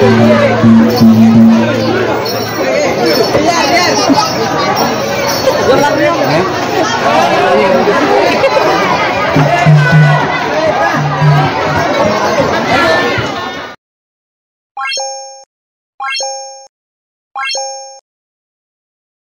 Hả?